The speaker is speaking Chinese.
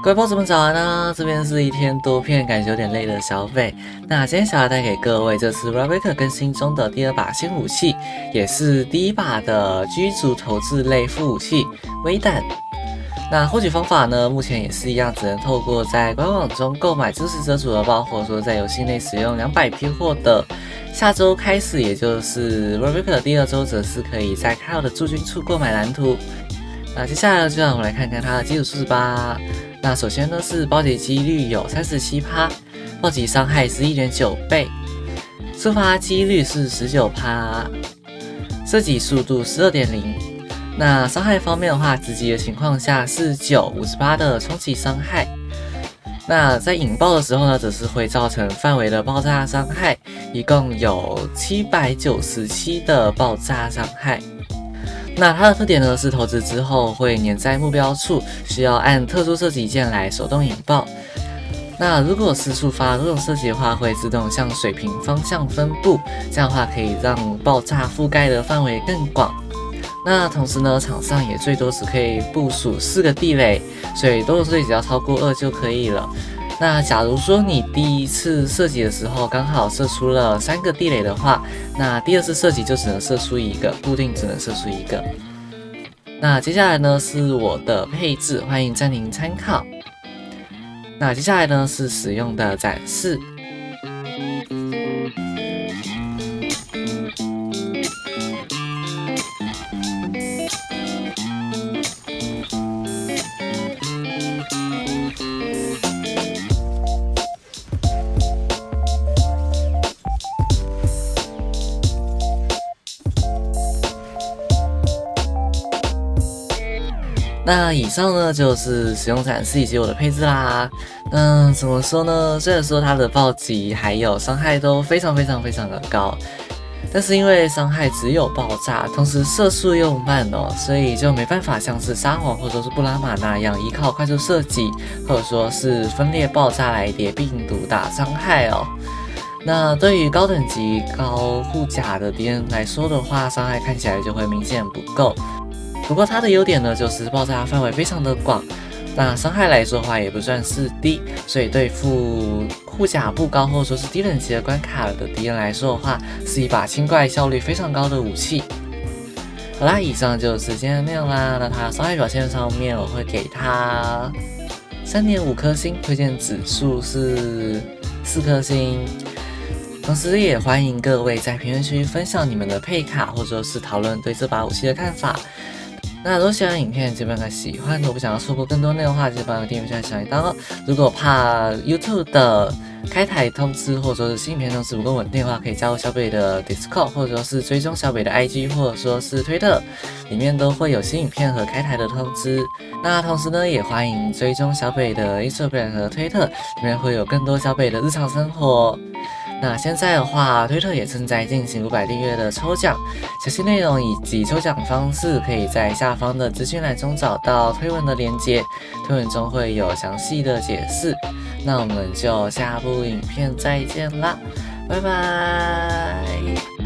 各位宝子们早安啊！这边是一天多片，感觉有点累的小北。那今天想要带给各位，这是 Rebecca 更新中的第二把新武器，也是第一把的居族投掷类副武器微弹。那获取方法呢？目前也是一样，只能透过在官网中购买支持者组合包，或者说在游戏内使用两百批获得。下周开始，也就是 Rebecca 的第二周，则是可以在 Carl 的驻军处购买蓝图。那接下来就让我们来看看它的基础数值吧。那首先呢是暴击几率有三十七趴，暴击伤害是一点九倍，触发几率是十九趴，射击速度十二点零。那伤害方面的话，直击的情况下是九五十八的冲击伤害。那在引爆的时候呢，则是会造成范围的爆炸伤害，一共有七百九十七的爆炸伤害。那它的特点呢是投掷之后会粘在目标处，需要按特殊射击键来手动引爆。那如果是触发这种射击的话，会自动向水平方向分布，这样的话可以让爆炸覆盖的范围更广。那同时呢，场上也最多只可以部署四个地雷，所以多种射击只要超过二就可以了。那假如说你第一次射击的时候刚好射出了三个地雷的话，那第二次射击就只能射出一个，固定只能射出一个。那接下来呢是我的配置，欢迎暂停参考。那接下来呢是使用的展示。那以上呢就是使用展示以及我的配置啦。嗯，怎么说呢？虽然说它的暴击还有伤害都非常非常非常的高，但是因为伤害只有爆炸，同时射速又慢哦，所以就没办法像是沙皇或者是布拉玛那样依靠快速射击或者说是分裂爆炸来叠病毒打伤害哦。那对于高等级高护甲的敌人来说的话，伤害看起来就会明显不够。不过它的优点呢，就是爆炸范围非常的广，那伤害来说的话也不算是低，所以对付护甲不高或者说是低等级的关卡的敌人来说的话，是一把清怪效率非常高的武器。好啦，以上就是今天的内容啦。那它伤害表现上面，我会给它三点五颗星，推荐指数是四颗星。同时也欢迎各位在评论区分享你们的配卡，或者是讨论对这把武器的看法。那如果喜欢影片，记得个喜欢。如果不想要错过更多内容的话，记得帮个订阅下小铃铛哦。如果怕 YouTube 的开台通知或者说是新影片通知不够稳定的话，可以加入小北的 Discord，或者说是追踪小北的 IG，或者说是推特，里面都会有新影片和开台的通知。那同时呢，也欢迎追踪小北的 Instagram 和推特，里面会有更多小北的日常生活。那现在的话，推特也正在进行五百订阅的抽奖，详细内容以及抽奖方式可以在下方的资讯栏中找到推文的链接，推文中会有详细的解释。那我们就下部影片再见啦，拜拜。